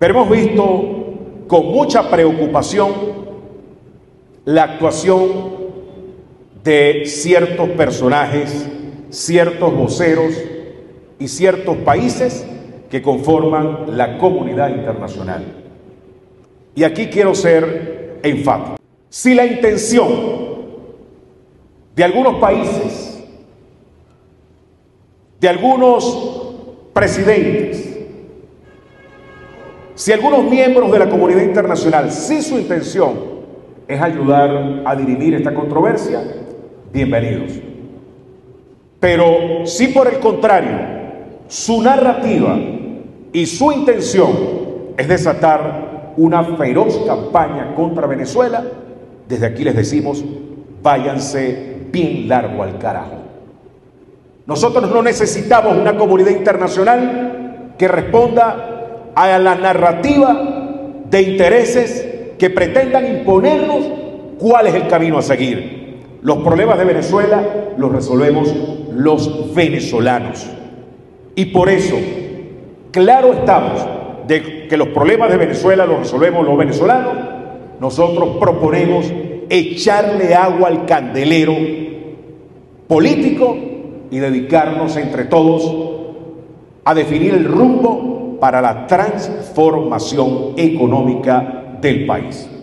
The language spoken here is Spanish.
Pero hemos visto con mucha preocupación la actuación de ciertos personajes, ciertos voceros y ciertos países que conforman la comunidad internacional. Y aquí quiero ser enfático. Si la intención de algunos países, de algunos presidentes, si algunos miembros de la comunidad internacional, si su intención es ayudar a dirimir esta controversia, bienvenidos. Pero si por el contrario, su narrativa y su intención es desatar una feroz campaña contra Venezuela, desde aquí les decimos, váyanse bien largo al carajo. Nosotros no necesitamos una comunidad internacional que responda a la narrativa de intereses que pretendan imponernos cuál es el camino a seguir. Los problemas de Venezuela los resolvemos los venezolanos. Y por eso, claro estamos de que los problemas de Venezuela los resolvemos los venezolanos, nosotros proponemos echarle agua al candelero político y dedicarnos entre todos a definir el rumbo para la transformación económica del país.